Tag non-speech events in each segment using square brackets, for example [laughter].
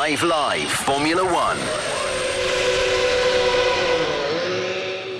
Five Live Formula One.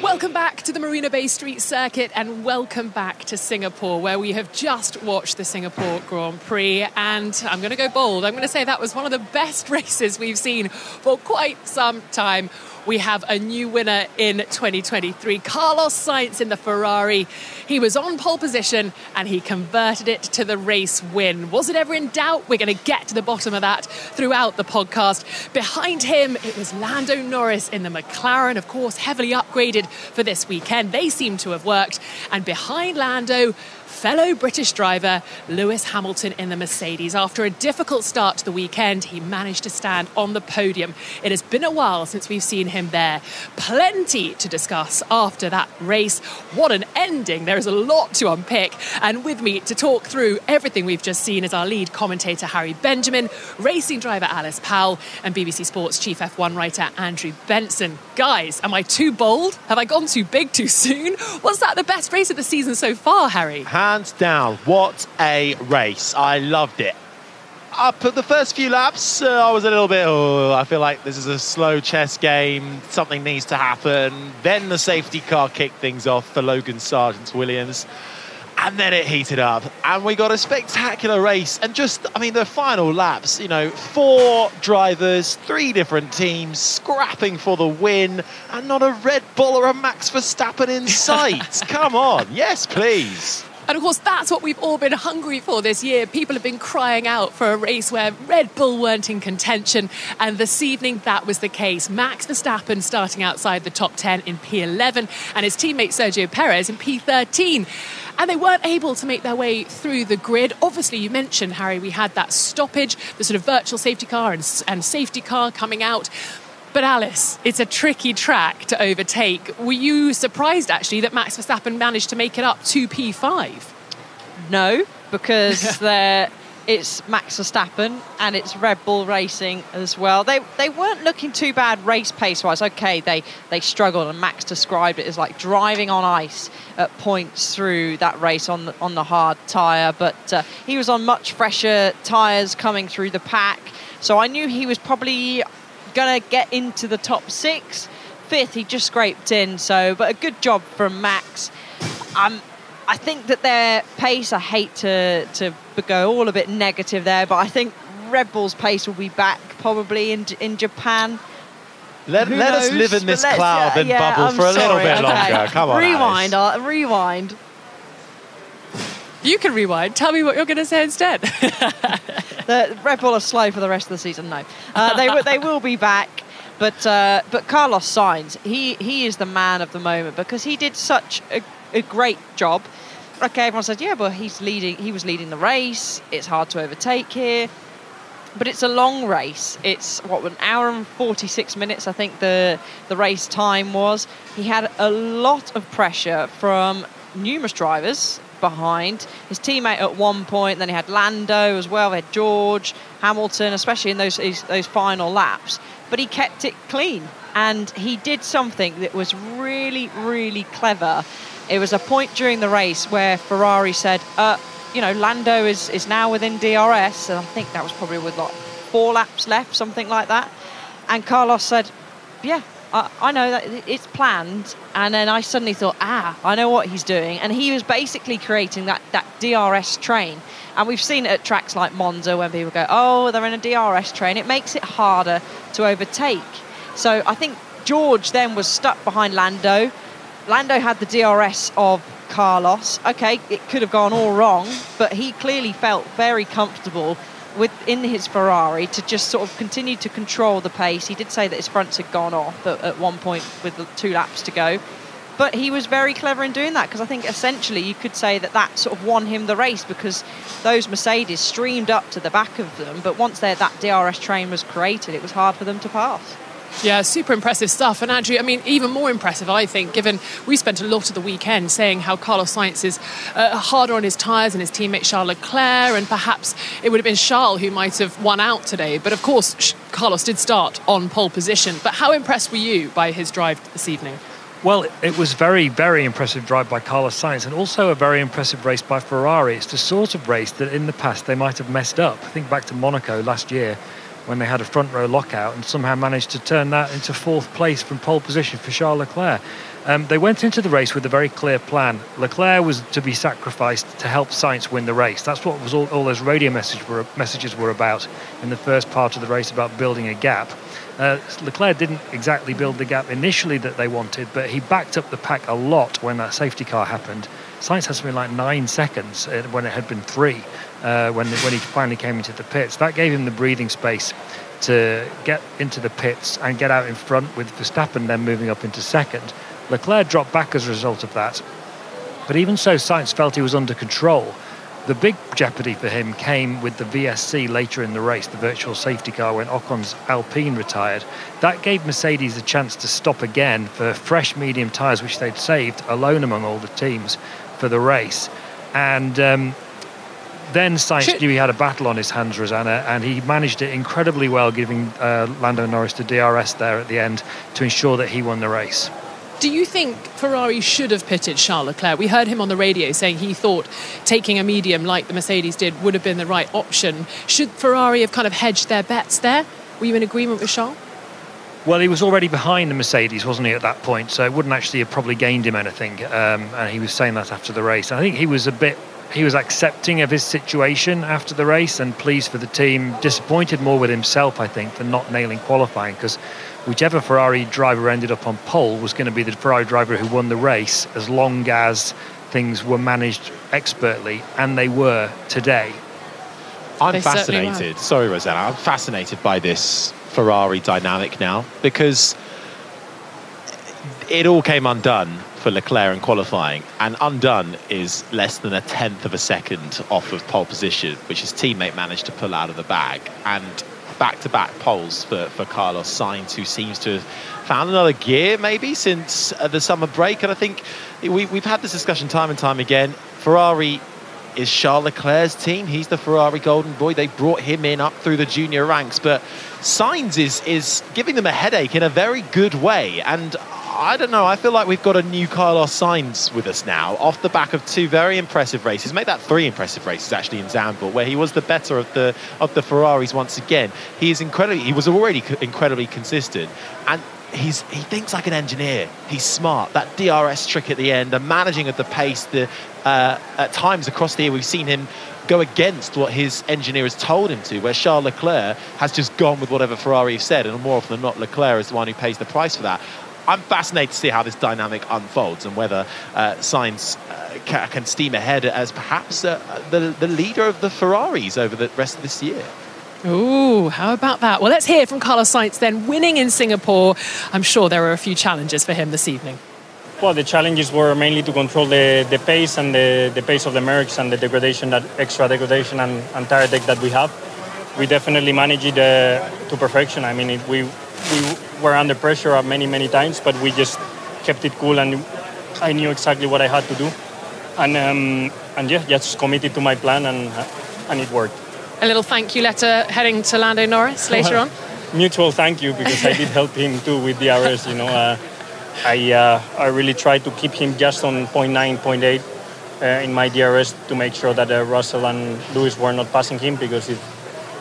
Welcome back to the Marina Bay Street Circuit and welcome back to Singapore, where we have just watched the Singapore Grand Prix. And I'm going to go bold. I'm going to say that was one of the best [laughs] races we've seen for quite some time we have a new winner in 2023. Carlos Sainz in the Ferrari. He was on pole position and he converted it to the race win. Was it ever in doubt? We're going to get to the bottom of that throughout the podcast. Behind him, it was Lando Norris in the McLaren, of course, heavily upgraded for this weekend. They seem to have worked. And behind Lando, fellow British driver Lewis Hamilton in the Mercedes. After a difficult start to the weekend, he managed to stand on the podium. It has been a while since we've seen him there. Plenty to discuss after that race. What an ending! There is a lot to unpick. And with me to talk through everything we've just seen is our lead commentator Harry Benjamin, racing driver Alice Powell, and BBC Sports chief F1 writer Andrew Benson. Guys, am I too bold? Have I gone too big too soon? Was that the best race of the season so far, Harry? Hands down, what a race. I loved it. Up at the first few laps, uh, I was a little bit, oh, I feel like this is a slow chess game. Something needs to happen. Then the safety car kicked things off for Logan Sargeant Williams. And then it heated up, and we got a spectacular race. And just, I mean, the final laps, you know, four drivers, three different teams scrapping for the win, and not a Red Bull or a Max Verstappen in sight. [laughs] Come on, yes, please. And of course, that's what we've all been hungry for this year. People have been crying out for a race where Red Bull weren't in contention. And this evening, that was the case. Max Verstappen starting outside the top 10 in P11 and his teammate Sergio Perez in P13 and they weren't able to make their way through the grid. Obviously, you mentioned, Harry, we had that stoppage, the sort of virtual safety car and, and safety car coming out. But Alice, it's a tricky track to overtake. Were you surprised actually that Max Verstappen managed to make it up to P5? No, because [laughs] it's Max Verstappen and it's Red Bull Racing as well. They they weren't looking too bad race pace wise. Okay, they they struggled and Max described it as like driving on ice at points through that race on the, on the hard tyre. But uh, he was on much fresher tyres coming through the pack, so I knew he was probably going to get into the top six. Fifth, he just scraped in. So, but a good job from Max. Um, I think that their pace. I hate to to go all a bit negative there, but I think Red Bull's pace will be back probably in in Japan. Let, let us live in this cloud and yeah, bubble I'm for a sorry. little bit okay. longer. Come on, rewind. Uh, rewind. You can rewind. Tell me what you're going to say instead. [laughs] the Red Bull are slow for the rest of the season. No, uh, they they will be back. But uh, but Carlos Sainz, he he is the man of the moment because he did such a, a great job. Okay, everyone says, yeah, but he's leading. He was leading the race. It's hard to overtake here, but it's a long race. It's what an hour and forty six minutes. I think the the race time was. He had a lot of pressure from numerous drivers behind. His teammate at one point, then he had Lando as well, he had George, Hamilton, especially in those, those final laps. But he kept it clean and he did something that was really, really clever. It was a point during the race where Ferrari said, uh, you know, Lando is, is now within DRS, and I think that was probably with like four laps left, something like that. And Carlos said, yeah, I, I know that it's planned, and then I suddenly thought, ah, I know what he's doing, and he was basically creating that that DRS train. And we've seen it at tracks like Monza when people go, oh, they're in a DRS train. It makes it harder to overtake. So I think George then was stuck behind Lando. Lando had the DRS of Carlos. Okay, it could have gone all wrong, but he clearly felt very comfortable within his Ferrari to just sort of continue to control the pace. He did say that his fronts had gone off at, at one point with two laps to go. But he was very clever in doing that because I think essentially you could say that that sort of won him the race because those Mercedes streamed up to the back of them. But once that DRS train was created, it was hard for them to pass. Yeah, super impressive stuff. And Andrew, I mean, even more impressive, I think, given we spent a lot of the weekend saying how Carlos Sainz is uh, harder on his tyres and his teammate Charles Leclerc, and perhaps it would have been Charles who might have won out today. But of course, Carlos did start on pole position. But how impressed were you by his drive this evening? Well, it was very, very impressive drive by Carlos Sainz and also a very impressive race by Ferrari. It's the sort of race that in the past they might have messed up. Think back to Monaco last year when they had a front row lockout and somehow managed to turn that into fourth place from pole position for Charles Leclerc. Um, they went into the race with a very clear plan. Leclerc was to be sacrificed to help Sainz win the race. That's what was all, all those radio message were, messages were about in the first part of the race about building a gap. Uh, Leclerc didn't exactly build the gap initially that they wanted, but he backed up the pack a lot when that safety car happened. Sainz had something like nine seconds uh, when it had been three uh, when, when he finally came into the pits. That gave him the breathing space to get into the pits and get out in front with Verstappen then moving up into second. Leclerc dropped back as a result of that. But even so, Sainz felt he was under control. The big jeopardy for him came with the VSC later in the race, the virtual safety car, when Ocon's Alpine retired. That gave Mercedes a chance to stop again for fresh medium tyres, which they'd saved alone among all the teams for the race. And um, then Sainz knew he had a battle on his hands, Rosanna, and he managed it incredibly well, giving uh, Lando Norris the DRS there at the end to ensure that he won the race. Do you think Ferrari should have pitted Charles Leclerc? We heard him on the radio saying he thought taking a medium like the Mercedes did would have been the right option. Should Ferrari have kind of hedged their bets there? Were you in agreement with Charles? Well, he was already behind the Mercedes, wasn't he, at that point? So it wouldn't actually have probably gained him anything. Um, and he was saying that after the race. I think he was a bit he was accepting of his situation after the race and pleased for the team. Disappointed more with himself, I think, for not nailing qualifying because whichever Ferrari driver ended up on pole was going to be the Ferrari driver who won the race as long as things were managed expertly, and they were today. I'm They fascinated. Sorry, Rosanna. I'm fascinated by this Ferrari dynamic now because it all came undone for Leclerc in qualifying, and undone is less than a tenth of a second off of pole position, which his teammate managed to pull out of the bag. And back-to-back poles for, for Carlos Sainz, who seems to have found another gear maybe since uh, the summer break. And I think we, we've had this discussion time and time again. Ferrari is Charles Leclerc's team. He's the Ferrari golden boy. They brought him in up through the junior ranks, but Sainz is is giving them a headache in a very good way. And I don't know. I feel like we've got a new Carlos Sainz with us now, off the back of two very impressive races. Make that three impressive races actually in Zandvoort, where he was the better of the of the Ferraris once again. He is incredibly. He was already incredibly consistent, and he's he thinks like an engineer. He's smart. That DRS trick at the end, the managing of the pace, the uh, at times across the year we've seen him go against what his engineer has told him to, where Charles Leclerc has just gone with whatever Ferrari have said, and more often than not, Leclerc is the one who pays the price for that. I'm fascinated to see how this dynamic unfolds and whether uh, Sainz uh, ca- can steam ahead as perhaps uh, the, the leader of the Ferraris over the rest of this year. Ooh, how about that? Well, let's hear from Carlos Sainz then, winning in Singapore. I'm sure there are a few challenges for him this evening. Well, the challenges were mainly to control the, the pace and the, the pace of the Mercs and the degradation, that extra degradation and, and tire deg that we have. We definitely managed it uh, to perfection. I mean, it, we we were under pressure many many times, but we just kept it cool and I knew exactly what I had to do, and um, and yeah, just committed to my plan and and it worked. A little thank you letter heading to Lando Norris [laughs] later on. mutual thank you because I did help him too with DRS. You know, uh, I uh, I really tried to keep him just on 0.9, 0.8 uh, in my DRS to make sure that uh, Russell and Lewis were not passing him because if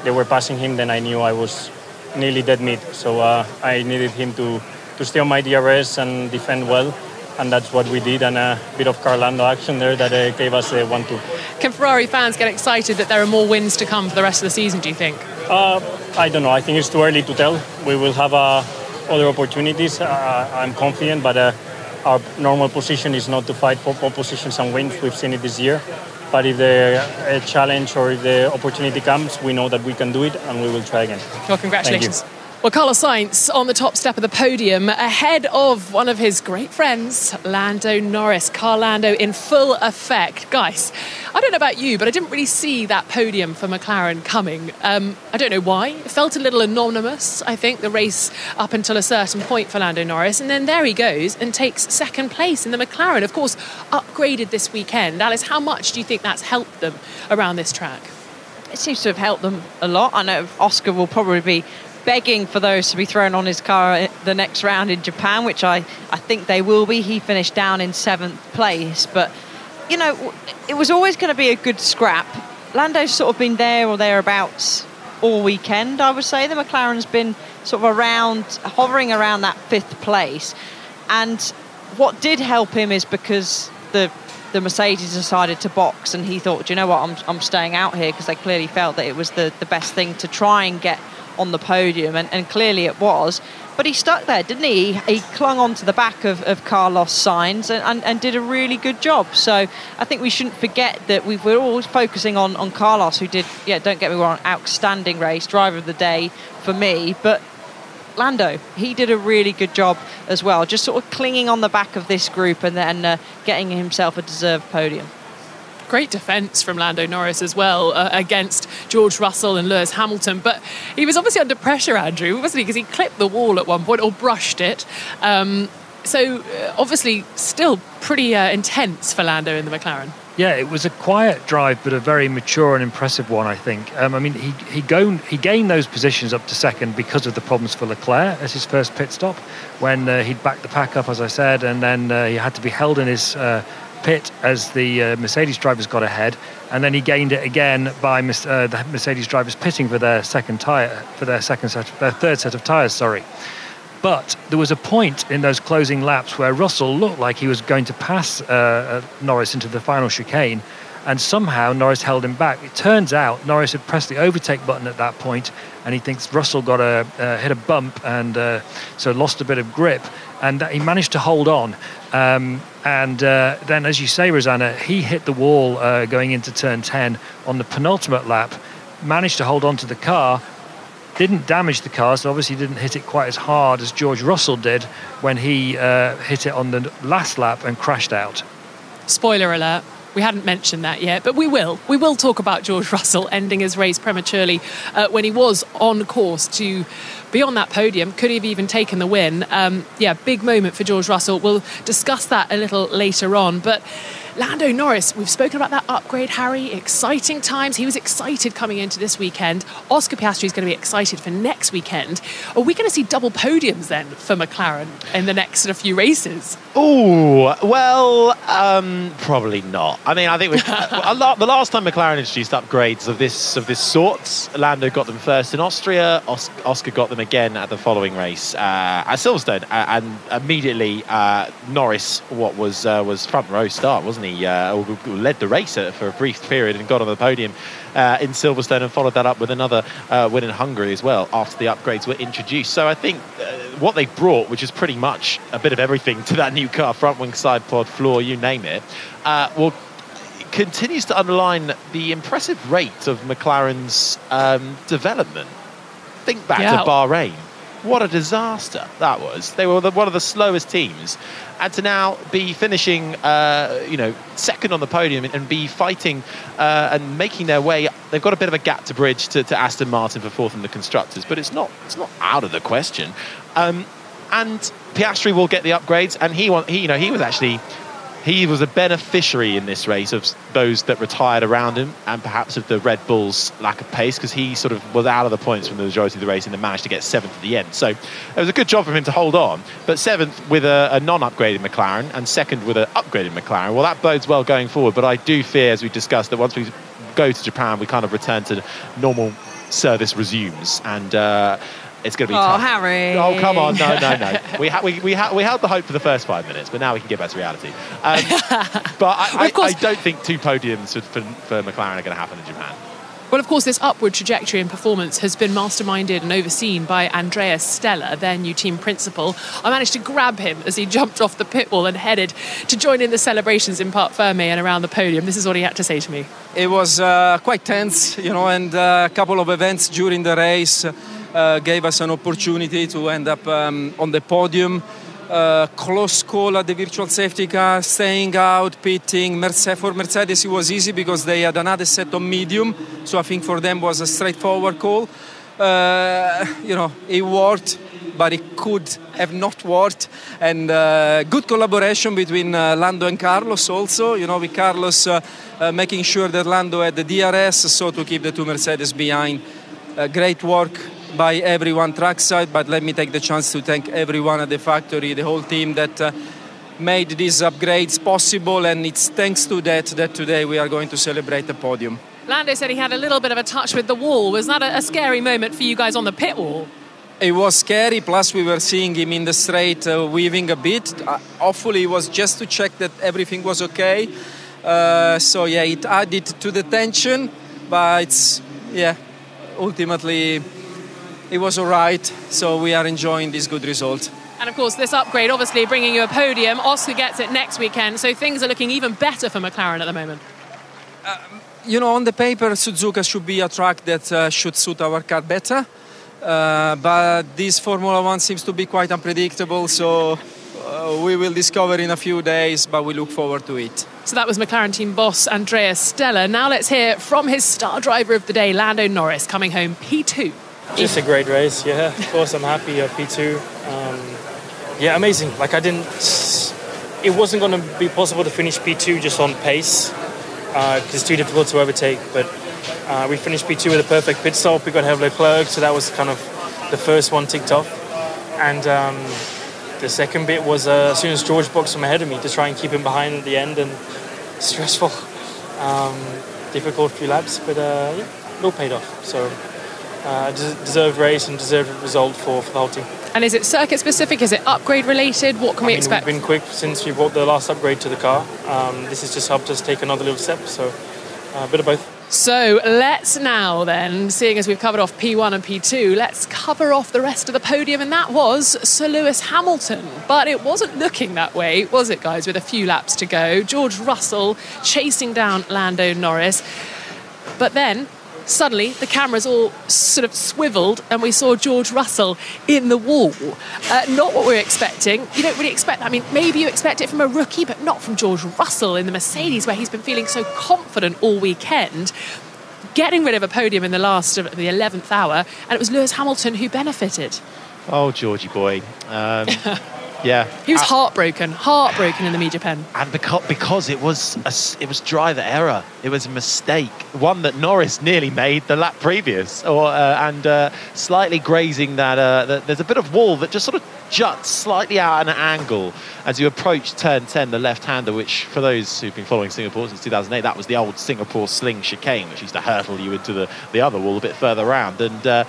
they were passing him, then I knew I was nearly dead meat. So uh, I needed him to to stay on my DRS and defend well. And that's what we did, and a bit of Carlando action there that uh, gave us a 1 2. Can Ferrari fans get excited that there are more wins to come for the rest of the season, do you think? Uh, I don't know. I think it's too early to tell. We will have uh, other opportunities. Uh, I'm confident, but uh, our normal position is not to fight for pole positions and wins. We've seen it this year. But if the uh, challenge or if the opportunity comes, we know that we can do it, and we will try again. Well, congratulations. Well, Carlos Sainz on the top step of the podium, ahead of one of his great friends, Lando Norris. Carlando in full effect. Guys, I don't know about you, but I didn't really see that podium for McLaren coming. Um, I don't know why. It felt a little anonymous, I think, the race up until a certain point for Lando Norris. And then there he goes and takes second place in the McLaren. Of course, upgraded this weekend. Alice, how much do you think that's helped them around this track? It seems to have helped them a lot. I know Oscar will probably be begging for those to be thrown on his car the next round in Japan, which I, I think they will be. He finished down in seventh place, but you know, it was always going to be a good scrap. Lando's sort of been there or thereabouts all weekend. I would say the McLaren's been sort of around, hovering around that fifth place, and what did help him is because the the Mercedes decided to box, and he thought, you know what, I'm, I'm staying out here because they clearly felt that it was the, the best thing to try and get on the podium, and, and clearly it was. But he stuck there, didn't he? He, clung on to the back of, of Carlos Sainz and, and, and, did a really good job. So I think we shouldn't forget that we are always focusing on, on Carlos, who did, yeah, don't get me wrong, outstanding race, driver of the day for me. But Lando, he did a really good job as well, just sort of clinging on the back of this group and then uh, getting himself a deserved podium. Great defence from Lando Norris as well uh, against George Russell and Lewis Hamilton. But he was obviously under pressure, Andrew, wasn't he? Because he clipped the wall at one point or brushed it. Um, so uh, obviously, still pretty uh, intense for Lando in the McLaren. Yeah, it was a quiet drive, but a very mature and impressive one, I think. Um, I mean, he he, he gained those positions up to second because of the problems for Leclerc as his first pit stop, when uh, he'd backed the pack up, as I said, and then uh, he had to be held in his uh, pit as the uh, Mercedes drivers got ahead, and then he gained it again by uh, the Mercedes drivers pitting for their second tire, for their second set, their third set of tires. Sorry. But there was a point in those closing laps where Russell looked like he was going to pass uh, uh, Norris into the final chicane, and somehow Norris held him back. It turns out Norris had pressed the overtake button at that point, and he thinks Russell got a uh, hit a bump and uh, so lost a bit of grip, and he managed to hold on. Um, and uh, then, as you say, Rosanna, he hit the wall uh, going into turn 10 on the penultimate lap, managed to hold on to the car, didn't damage the car, so obviously didn't hit it quite as hard as George Russell did when he uh, hit it on the last lap and crashed out. Spoiler alert. We hadn't mentioned that yet, but we will. We will talk about George [laughs] Russell ending his race prematurely uh, when he was on course to be on that podium. Could he have even taken the win? Um, yeah, big moment for George Russell. We'll discuss that a little later on. But Lando Norris, we've spoken about that upgrade, Harry. Exciting times. He was excited coming into this weekend. Oscar Piastri is going to be excited for next weekend. Are we going to see double podiums then for McLaren in the next sort of few races? Oh, well, um, probably not. I mean, I think [laughs] a lot, the last time McLaren introduced upgrades of this of this sort, Lando got them first in Austria. Oscar got them again at the following race uh, at Silverstone, and immediately uh, Norris, what was uh, was front row start, wasn't he? He uh, led the race for a brief period and got on the podium uh, in Silverstone and followed that up with another uh, win in Hungary as well after the upgrades were introduced. So I think uh, what they brought, which is pretty much a bit of everything to that new car, front wing, side pod, floor, you name it, uh, will continues to underline the impressive rate of McLaren's um, development. Think back yeah. to Bahrain what a disaster that was. They were the, one of the slowest teams, and to now be finishing, uh, you know, second on the podium and, be fighting uh, and making their way. They've got a bit of a gap to bridge to, to, Aston Martin for fourth in the constructors, but it's not it's not out of the question. Um, and Piastri will get the upgrades, and he, want, he you know he was actually he was a beneficiary in this race of those that retired around him and perhaps of the Red Bull's lack of pace because he sort of was out of the points from the majority of the race and then managed to get seventh at the end. So it was a good job for him to hold on. But seventh with a, a non upgraded McLaren and second with an upgraded McLaren, well, that bodes well going forward. But I do fear, as we discussed, that once we go to Japan, we kind of return to normal service resumes. And uh, it's going to be oh, tough. Harry. Oh, come on. No, no, no. we, ha- we, we, ha- we held the hope for the first five minutes, but now we can get back to reality. Um, [laughs] but I, I, I, don't think two podiums for, for, for McLaren are going to happen in Japan. Well, of course, this upward trajectory in performance has been masterminded and overseen by Andreas Stella, their new team principal. I managed to grab him as he jumped off the pit wall and headed to join in the celebrations in Parc Fermé and around the podium. This is what he had to say to me. It was uh, quite tense, you know, and uh, a couple of events during the race uh, gave us an opportunity to end up um, on the podium. Uh, close call at the virtual safety car, staying out, pitting. Mercedes, for Mercedes, it was easy because they had another set of medium, so I think for them was a straightforward call. Uh, you know, it worked, but it could have not worked. And uh, good collaboration between uh, Lando and Carlos also. You know, with Carlos uh, uh, making sure that Lando had the DRS, so to keep the two Mercedes behind. great work by everyone trackside, but let me take the chance to thank everyone at the factory, the whole team that uh, made these upgrades possible, and it's thanks to that that today we are going to celebrate the podium. Lando said he had a little bit of a touch with the wall. Was that a, a scary moment for you guys on the pit wall? It was scary. Plus, we were seeing him in the straight uh, weaving a bit. Uh, hopefully, it was just to check that everything was okay. Uh, so yeah, it added to the tension, but it's yeah, ultimately it was all right. So we are enjoying this good result. And of course, this upgrade obviously bringing you a podium. Oscar gets it next weekend, so things are looking even better for McLaren at the moment. You know, on the paper, Suzuka should be a track that uh, should suit our car better. Uh, but this Formula One seems to be quite unpredictable, so uh, we will discover in a few days, but we look forward to it. So that was McLaren team boss Andrea Stella. Now let's hear from his star driver of the day, Lando Norris, coming home P2. Just a great race, yeah. Of course, I'm happy. Uh, P2. Um, yeah, amazing. Like I didn't. It wasn't going to be possible to finish P2 just on pace because it's too difficult to overtake. But uh, we finished P2 with a perfect pit stop. We got of Leclerc, so that was kind of the first one ticked off. And um, the second bit was uh, as soon as George boxed him ahead of me to try and keep him behind at the end, and stressful, um, difficult few laps, but uh, yeah, it all paid off. So uh, deserved race and deserved result for, for the whole team. And is it circuit specific? Is it upgrade related? What can we mean, expect? We've been quick since we brought the last upgrade to the car. Um, this has just helped us take another little step, so uh, a bit of both. So let's now then, seeing as we've covered off P1 and P2, let's cover off the rest of the podium, and that was Sir Lewis Hamilton. But it wasn't looking that way, was it, guys, with a few laps to go? George Russell chasing down Lando Norris. But then suddenly the cameras all sort of swiveled and we saw George Russell in the wall. Uh, not what we were expecting. You don't really expect that. I mean, maybe you expect it from a rookie, but not from George Russell in the Mercedes, where he's been feeling so confident all weekend. Getting rid of a podium in the last of the 11th hour, and it was Lewis Hamilton who benefited. Oh, Georgie boy. Um, [laughs] yeah. He was Uh, heartbroken, heartbroken in the media pen. and because, because it was a it was driver error. It was a mistake, one that Norris nearly made the lap previous, or uh, and uh, slightly grazing that. Uh, the, there's a bit of wall that just sort of juts slightly out at an angle as you approach turn 10, the left-hander. Which, for those who've been following Singapore since 2008, that was the old Singapore sling chicane, which used to hurtle you into the the other wall a bit further round. And uh,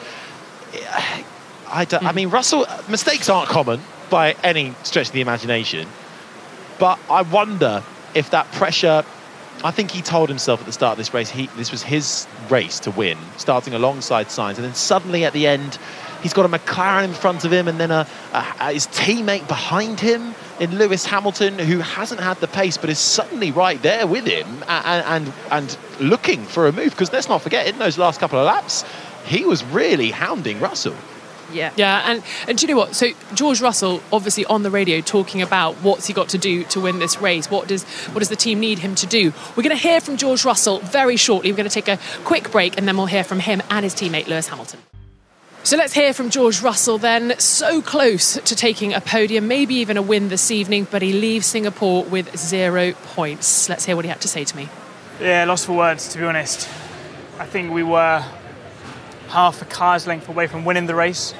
I, don't, I mean, Russell mistakes aren't common by any stretch of the imagination. But I wonder if that pressure. I think he told himself at the start of this race he this was his race to win, starting alongside Sainz, and then suddenly at the end, he's got a McLaren in front of him, and then a, a, his teammate behind him in Lewis Hamilton, who hasn't had the pace but is suddenly right there with him and and, and looking for a move. Because let's not forget, in those last couple of laps, he was really hounding Russell. Yeah. Yeah, and, and do you know what? So George Russell, obviously on the radio, talking about what's he got to do to win this race. What does what does the team need him to do? We're going to hear from George Russell very shortly. We're going to take a quick break, and then we'll hear from him and his teammate Lewis Hamilton. So let's hear from George Russell then. So close to taking a podium, maybe even a win this evening, but he leaves Singapore with zero points. Let's hear what he had to say to me. Yeah, lost for words, to be honest. I think we were half a car's length away from winning the race.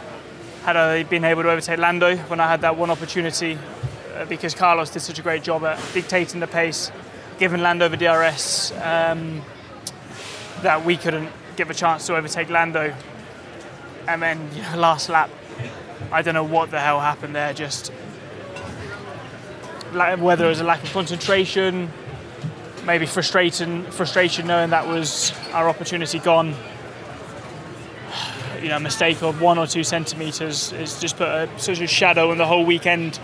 Had I been able to overtake Lando when I had that one opportunity, uh, because Carlos did such a great job at dictating the pace, giving Lando the DRS, um, that we couldn't give a chance to overtake Lando. And then you know, last lap, I don't know what the hell happened there. Just la- whether it was a lack of concentration, maybe frustration, frustration knowing that was our opportunity gone. You know, a mistake of one or two centimeters is just put a shadow on the whole weekend.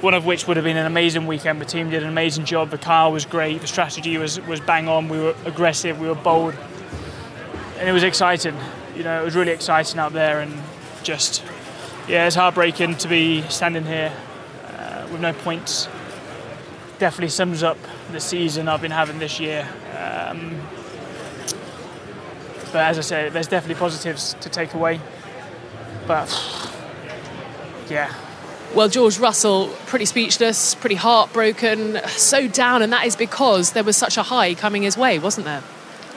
One of which would have been an amazing weekend. The team did an amazing job. The car was great. The strategy was was bang on. We were aggressive. We were bold, and it was exciting. You know, it was really exciting out there, and just yeah, it's heartbreaking to be standing here uh, with no points definitely sums up the season I've been having this year. Um, but as I say, there's definitely positives to take away. But yeah, Well, George Russell, pretty speechless, pretty heartbroken, so down, and that is because there was such a high coming his way, wasn't there?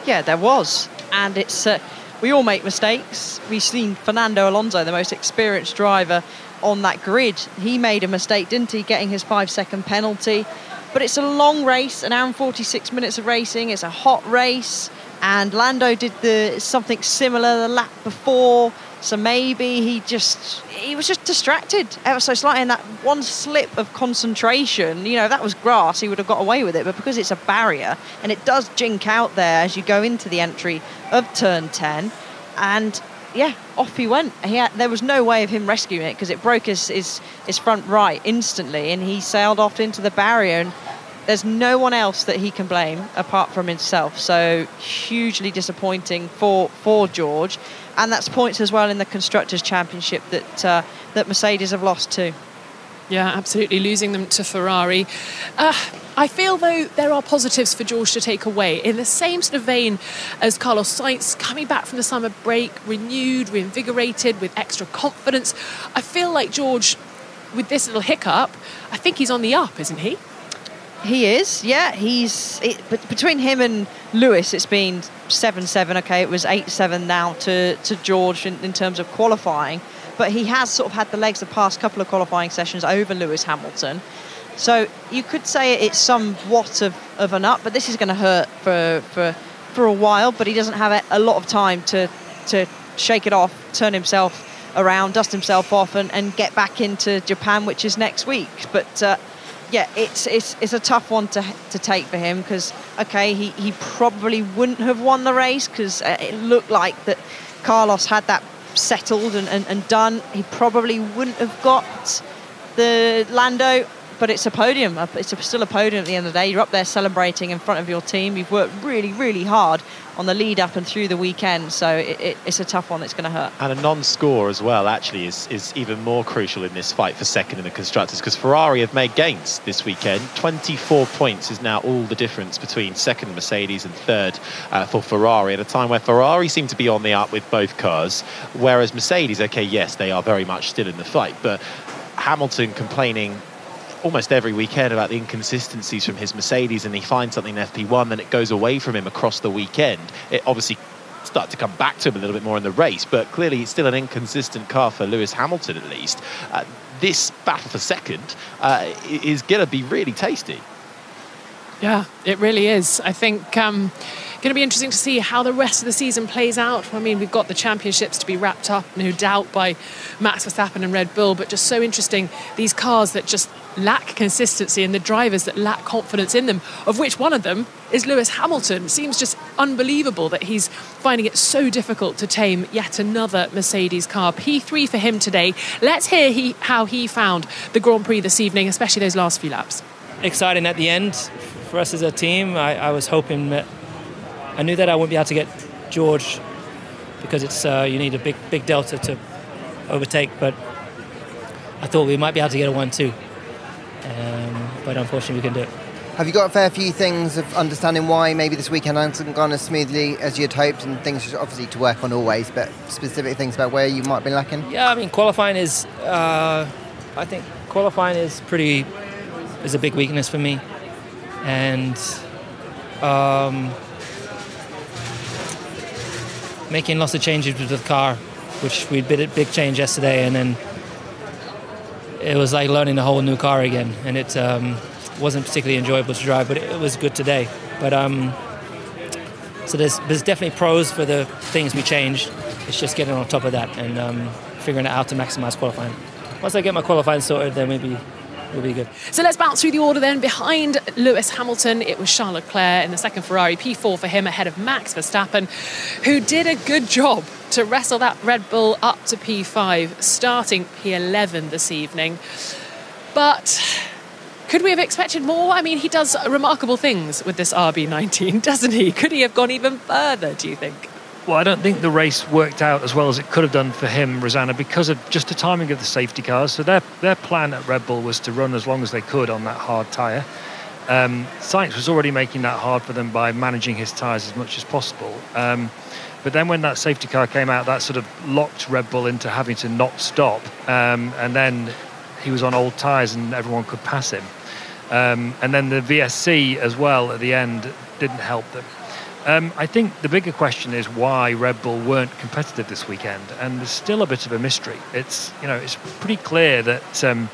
Yeah, there was, and it's uh, we all make mistakes. We've seen Fernando Alonso, the most experienced driver on that grid. He made a mistake, didn't he, getting his five-second penalty? But it's a long race, an hour and 46 minutes of racing. It's a hot race, and Lando did the something similar the lap before. So maybe he just he was just distracted ever so slightly, and that one slip of concentration. You know, that was grass, he would have got away with it. But because it's a barrier and it does jink out there as you go into the entry of turn ten, and yeah, off he went. He had, there was no way of him rescuing it because it broke his, his his front right instantly, and he sailed off into the barrier. And there's no one else that he can blame apart from himself. So hugely disappointing for for George, and that's points as well in the constructors' championship that uh, that Mercedes have lost too. Yeah, absolutely. Losing them to Ferrari. Uh, I feel, though, there are positives for George to take away. In the same sort of vein as Carlos Sainz, coming back from the summer break, renewed, reinvigorated, with extra confidence. I feel like George, with this little hiccup, I think he's on the up, isn't he? He is, yeah. He's it, but between him and Lewis, it's been seven-seven. Okay, it was eight-seven now to to George in, in terms of qualifying but he has sort of had the legs the past couple of qualifying sessions over Lewis Hamilton. So you could say it's somewhat of, of an up, but this is going to hurt for, for, for a while. But he doesn't have a lot of time to, to shake it off, turn himself around, dust himself off, and, and get back into Japan, which is next week. But uh, yeah, it's, it's, it's a tough one to, to take for him because, okay, he, he probably wouldn't have won the race because uh, it looked like that Carlos had that settled and, and, and done, he probably wouldn't have got the Lando but it's a podium. It's a, still a podium at the end of the day. You're up there celebrating in front of your team. You've worked really, really hard on the lead up and through the weekend, so it, it, it's a tough one that's going to hurt. And a non-score as well, actually, is, is even more crucial in this fight for second in the constructors because Ferrari have made gains this weekend. 24 points is now all the difference between second Mercedes and third uh, for Ferrari at a time where Ferrari seem to be on the up with both cars, whereas Mercedes, okay, yes, they are very much still in the fight, but Hamilton complaining almost every weekend about the inconsistencies from his Mercedes, and he finds something in FP1, then it goes away from him across the weekend. It obviously started to come back to him a little bit more in the race, but clearly it's still an inconsistent car for Lewis Hamilton at least. Uh, this battle for second uh, is going to be really tasty. Yeah, it really is. I think. Um, going to be interesting to see how the rest of the season plays out. I mean, we've got the championships to be wrapped up, no doubt, by Max Verstappen and Red Bull, but just so interesting these cars that just lack consistency and the drivers that lack confidence in them, of which one of them is Lewis Hamilton. It seems just unbelievable that he's finding it so difficult to tame yet another Mercedes car. P3 for him today. Let's hear he, how he found the Grand Prix this evening, especially those last few laps. Exciting at the end for us as a team. I, I was hoping that I knew that I wouldn't be able to get George because it's uh, you need a big big delta to overtake, but I thought we might be able to get a one-two, um, but unfortunately we couldn't do it. Have you got a fair few things of understanding why maybe this weekend hasn't gone as smoothly as you'd hoped, and things obviously to work on always, but specific things about where you might be lacking? Yeah, I mean qualifying is, uh, I think qualifying is pretty is a big weakness for me, and. Um, making lots of changes with the car, which we did a big change yesterday, and then it was like learning a whole new car again, and it um, wasn't particularly enjoyable to drive, but it was good today. But um, so there's there's definitely pros for the things we changed. It's just getting on top of that and um, figuring out how to maximize qualifying. Once I get my qualifying sorted, then maybe will be good. So let's bounce through the order then. Behind Lewis Hamilton, it was Charles Leclerc in the second Ferrari, P4 for him ahead of Max Verstappen, who did a good job to wrestle that Red Bull up to P5, starting P11 this evening. But could we have expected more? I mean, he does remarkable things with this RB19, [laughs] doesn't he? Could he have gone even further, do you think? Well, I don't think the race worked out as well as it could have done for him, Rosanna, because of just the timing of the safety cars. So their their plan at Red Bull was to run as long as they could on that hard tyre. Um, Sainz was already making that hard for them by managing his tyres as much as possible. Um, but then when that safety car came out, that sort of locked Red Bull into having to not stop. Um, and then he was on old tyres and everyone could pass him. Um, and then the VSC as well at the end didn't help them. Um, I think the bigger question is why Red Bull weren't competitive this weekend, and there's still a bit of a mystery. It's you know it's pretty clear that um,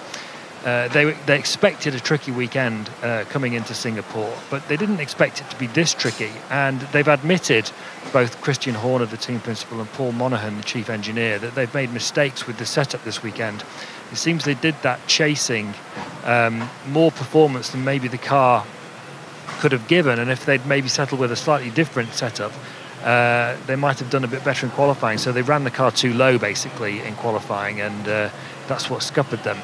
Uh, they, they expected a tricky weekend uh, coming into Singapore, but they didn't expect it to be this tricky. And they've admitted, both Christian Horner, the team principal, and Paul Monaghan, the chief engineer, that they've made mistakes with the setup this weekend. It seems they did that chasing um, more performance than maybe the car could have given. And if they'd maybe settled with a slightly different setup, uh, they might have done a bit better in qualifying. So they ran the car too low, basically, in qualifying, and uh, that's what scuppered them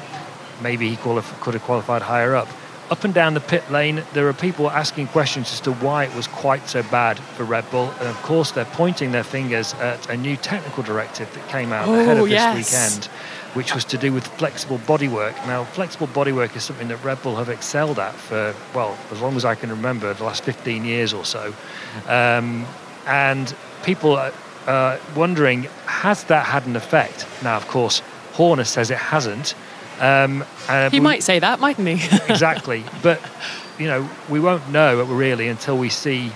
maybe he qualif- could have qualified higher up. Up and down the pit lane, there are people asking questions as to why it was quite so bad for Red Bull. And of course, they're pointing their fingers at a new technical directive that came out oh, ahead of yes. this weekend, which was to do with flexible bodywork. Now, flexible bodywork is something that Red Bull have excelled at for, well, as long as I can remember, the last 15 years or so. Um, and people are uh, wondering, has that had an effect? Now, of course, Horner says it hasn't. Um, he we, might say that, mightn't he? [laughs] exactly. But, you know, we won't know really until we see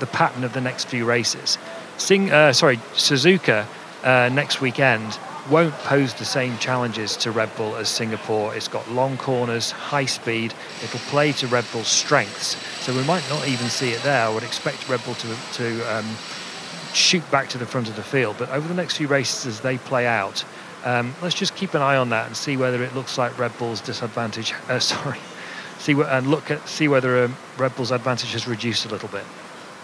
the pattern of the next few races. Sing, uh, sorry, Suzuka uh, next weekend won't pose the same challenges to Red Bull as Singapore. It's got long corners, high speed. It'll play to Red Bull's strengths. So we might not even see it there. I would expect Red Bull to, to um, shoot back to the front of the field. But over the next few races as they play out, um, let's just keep an eye on that and see whether it looks like Red Bull's disadvantage. Uh, [laughs] sorry, see and look at see whether um, Red Bull's advantage has reduced a little bit.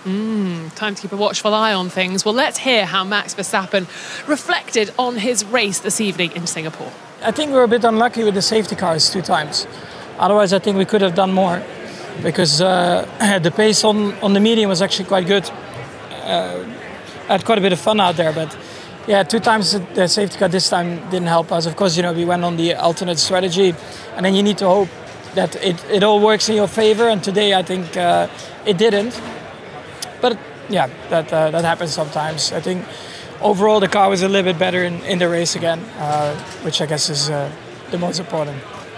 Mm, time to keep a watchful eye on things. Well, let's hear how Max Verstappen reflected on his race this evening in Singapore. I think we were a bit unlucky with the safety cars two times. Otherwise, I think we could have done more because uh, [clears throat] the pace on, on the medium was actually quite good. Uh, I had quite a bit of fun out there, but yeah, two times the safety car this time didn't help us. Of course, you know, we went on the alternate strategy, and then you need to hope that it, it all works in your favor. And today, I think uh, it didn't. But yeah, that uh, that happens sometimes. I think overall the car was a little bit better in, in the race again, uh, which I guess is uh, the most important.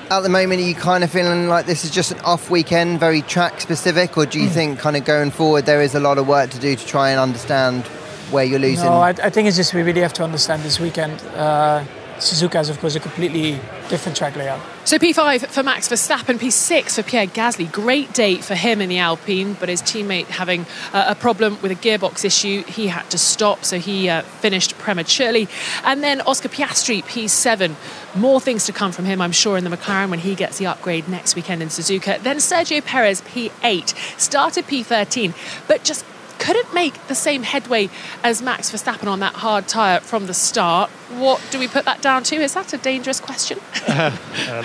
At the moment, are you kind of feeling like this is just an off weekend, very track specific, or do you mm. think kind of going forward there is a lot of work to do to try and understand where you're losing? No, I, I, think it's just we really have to understand this weekend. Uh, Suzuka has, of course, a completely different track layout. So P5 for Max Verstappen, P6 for Pierre Gasly. Great date for him in the Alpine, but his teammate having uh, a problem with a gearbox issue, he had to stop, so he uh, finished prematurely. And then Oscar Piastri, P7. More things to come from him, I'm sure, in the McLaren when he gets the upgrade next weekend in Suzuka. Then Sergio Perez, P8. Started P13, but just couldn't make the same headway as Max Verstappen on that hard tyre from the start. What do we put that down to? Is that a dangerous question? [laughs] uh,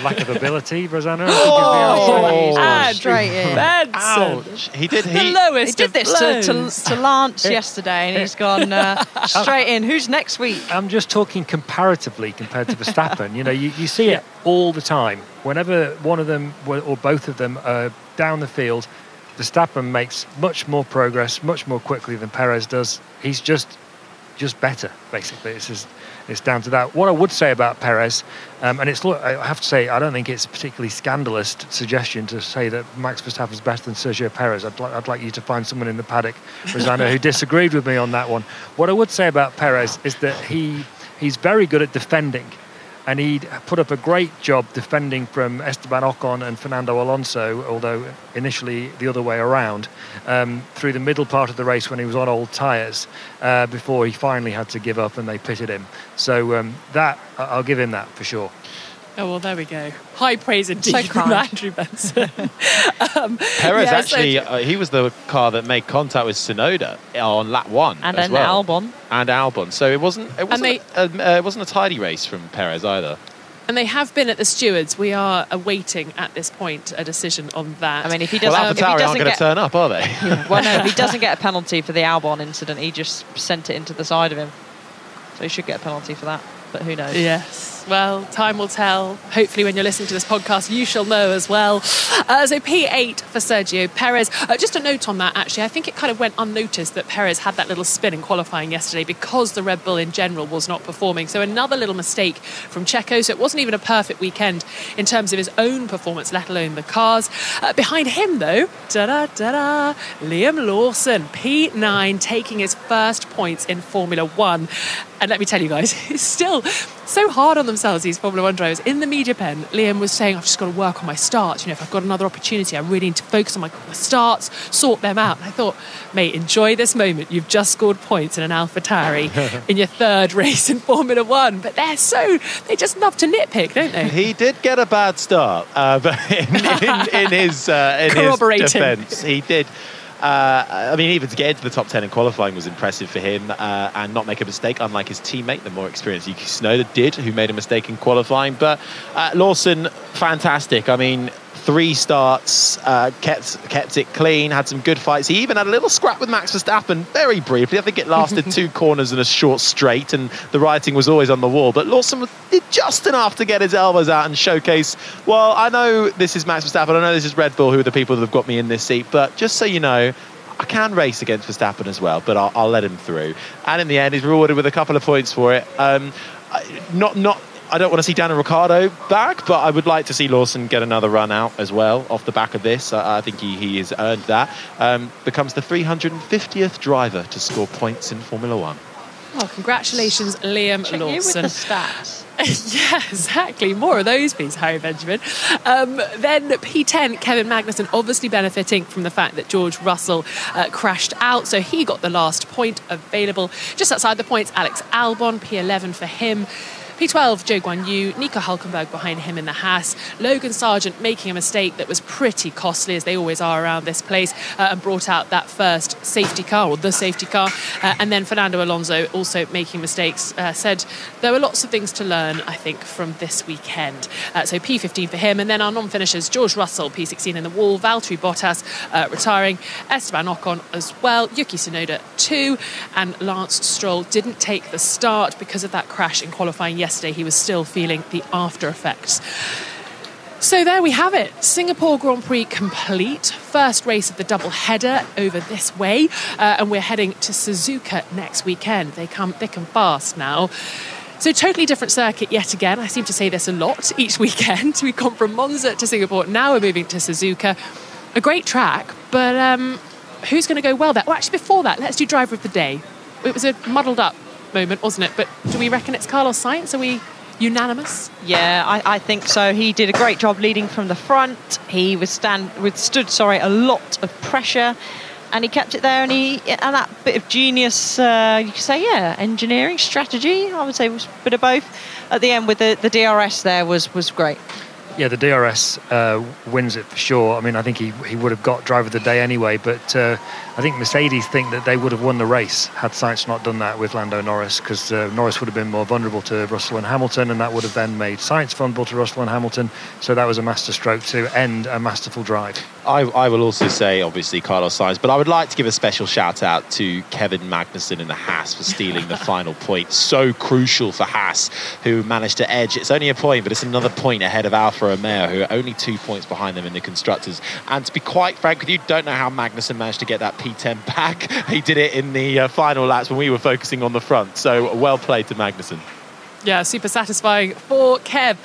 lack of ability, Rosanna. Oh, Ouch! He did. He, the lowest. He did this to, to, to, Lance yesterday, and he's gone uh, [laughs] straight in. Who's next week? I'm just talking comparatively compared to Verstappen. you know, you, you see [laughs] it all the time. Whenever one of them or both of them are down the field, Verstappen makes much more progress, much more quickly than Perez does. He's just just better, basically. It's just, it's down to that. What I would say about Perez, um, and it's I have to say I don't think it's a particularly scandalous suggestion to say that Max Verstappen is better than Sergio Perez. I'd, li- I'd like you to find someone in the paddock, Rosanna, who [laughs] disagreed with me on that one. What I would say about Perez is that he he's very good at defending and he put up a great job defending from Esteban Ocon and Fernando Alonso, although initially the other way around, um, through the middle part of the race when he was on old tyres, uh, before he finally had to give up and they pitted him. So um, that I'll give him that for sure. Oh well, there we go. High praise indeed so from Andrew Benson. [laughs] um, Perez yeah, actually, so uh, he was the car that made contact with Tsunoda on lap one, and then well. Albon, and Albon. So it wasn't it wasn't they, a, uh, it wasn't a tidy race from Perez either. And they have been at the stewards. We are awaiting at this point a decision on that. I mean, if he doesn't, well, um, if he doesn't aren't going to turn up, are they? [laughs] well, no, if he [laughs] doesn't get a penalty for the Albon incident, he just sent it into the side of him, so he should get a penalty for that. But who knows? Yes. Well, time will tell. Hopefully, when you're listening to this podcast, you shall know as well. Uh, so, P8 for Sergio Perez. Uh, just a note on that, actually. I think it kind of went unnoticed that Perez had that little spin in qualifying yesterday because the Red Bull in general was not performing. So, another little mistake from Checo. So, it wasn't even a perfect weekend in terms of his own performance, let alone the cars. Uh, behind him, though, da da da da, Liam Lawson, P9, taking his first points in Formula One. And let me tell you guys, [laughs] it's still so hard on themselves, these Formula One drivers. In the media pen, Liam was saying, I've just got to work on my starts. You know, if I've got another opportunity, I really need to focus on my, my starts, sort them out. And I thought, mate, enjoy this moment. You've just scored points in an Alpha Tauri [laughs] in your third race in Formula One. But they're so, they just love to nitpick, don't they? He did get a bad start, uh, [laughs] but in, in, in his uh, in his defence, he did. Uh, I mean, even to get into the top 10 in qualifying was impressive for him uh, and not make a mistake, unlike his teammate, the more experienced Yuki Tsunoda did, who made a mistake in qualifying. But uh, Lawson, fantastic. I mean, three starts, uh, kept kept it clean, had some good fights. He even had a little scrap with Max Verstappen very briefly. I think it lasted [laughs] two corners and a short straight, and the writing was always on the wall. But Lawson did just enough to get his elbows out and showcase. Well, I know this is Max Verstappen. I know this is Red Bull, who are the people that have got me in this seat. But just so you know. I can race against Verstappen as well, but I'll, I'll let him through. And in the end, he's rewarded with a couple of points for it. Um, not, not I don't want to see Daniel Ricciardo back, but I would like to see Lawson get another run out as well off the back of this. I, I think he, he has earned that. Um, becomes the 350th driver to score points in Formula One. Well, congratulations, Liam Check you with Lawson. the stats. [laughs] yeah, exactly. More of those, please, Harry Benjamin. Um, then P10, Kevin Magnussen, obviously benefiting from the fact that George Russell uh, crashed out, so he got the last point available. Just outside the points, Alex Albon, P11 for him. P12, Zhou Guan Yu, Nico Hulkenberg behind him in the Haas, Logan Sargeant making a mistake that was pretty costly, as they always are around this place, uh, and brought out that first safety car, or the safety car. Uh, and then Fernando Alonso also making mistakes, uh, said there were lots of things to learn, I think, from this weekend. Uh, so P15 for him. And then our non finishers, George Russell, P16 in the wall, Valtteri Bottas uh, retiring, Esteban Ocon as well, Yuki Tsunoda two, and Lance Stroll didn't take the start because of that crash in qualifying yesterday. He was still feeling the after effects. So there we have it. Singapore Grand Prix complete. First race of the double header over this way, uh, and we're heading to Suzuka next weekend. They come thick and fast now. So totally different circuit yet again. I seem to say this a lot [laughs] each weekend. We've gone from Monza to Singapore. Now we're moving to Suzuka. A great track, but um, who's going to go well there? Well, actually, before that, let's do driver of the day. It was a muddled up moment, wasn't it? But do we reckon it's Carlos Sainz? Are we unanimous? Yeah, I, I think so. He did a great job leading from the front. He withstand, withstood, sorry, a lot of pressure, and he kept it there. And he and that bit of genius, uh, you could say, yeah, engineering strategy. I would say was a bit of both. At the end with the, the DRS there was was great. Yeah, the DRS uh, wins it for sure. I mean, I think he, he would have got driver of the day anyway, but uh, I think Mercedes think that they would have won the race had Sainz not done that with Lando Norris, because uh, Norris would have been more vulnerable to Russell and Hamilton, and that would have then made Sainz vulnerable to Russell and Hamilton. So that was a masterstroke to end a masterful drive. I, I will also say, obviously, Carlos Sainz, but I would like to give a special shout out to Kevin Magnussen in the Haas for stealing the [laughs] final point. So crucial for Haas, who managed to edge. It's only a point, but it's another point ahead of Alfa Romeo, who are only two points behind them in the constructors. And to be quite frank with you, don't know how Magnussen managed to get that P10 [laughs] back. He did it in the uh, final laps when we were focusing on the front. So well played to Magnussen. Yeah, super satisfying for Kev.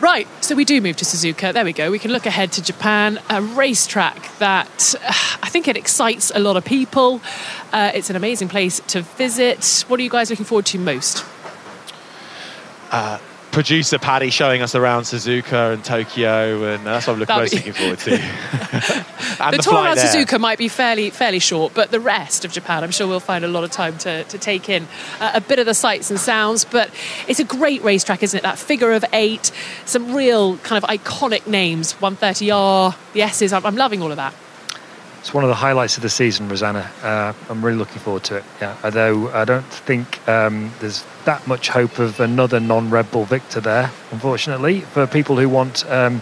Right, so we do move to Suzuka. There we go. We can look ahead to Japan, a racetrack that uh, I think it excites a lot of people. Uh, it's an amazing place to visit. What are you guys looking forward to most? Uh, producer Paddy showing us around Suzuka and Tokyo, and that's what I'm looking, most be- looking forward to. [laughs] and the, the, tour around there. Suzuka might be fairly fairly short, but the rest of Japan, I'm sure we'll find a lot of time to, to take in uh, a bit of the sights and sounds. But it's a great racetrack, isn't it? That figure of eight, some real kind of iconic names, 130R, the S's. I'm, I'm loving all of that. It's one of the highlights of the season, Rosanna. Uh, I'm really looking forward to it. Yeah, although I don't think um, there's that much hope of another non-Red Bull victor there, unfortunately. For people who want um,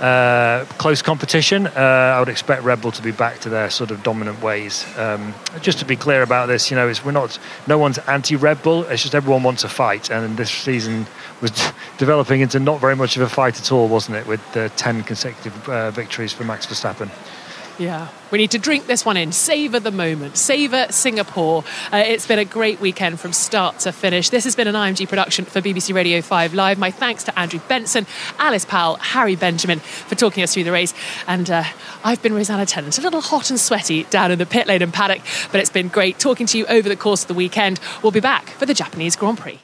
uh, close competition, uh, I would expect Red Bull to be back to their sort of dominant ways. Um, just to be clear about this, you know, we're not. No one's anti-Red Bull. It's just everyone wants a fight, and this season was [laughs] developing into not very much of a fight at all, wasn't it? With uh, ten consecutive uh, victories for Max Verstappen. Yeah, we need to drink this one in, savour the moment, savour Singapore. Uh, it's been a great weekend from start to finish. This has been an IMG production for BBC Radio 5 Live. My thanks to Andrew Benson, Alice Powell, Harry Benjamin for talking us through the race. And uh, I've been Rosanna Tennant, a little hot and sweaty down in the pit lane and paddock, but it's been great talking to you over the course of the weekend. We'll be back for the Japanese Grand Prix.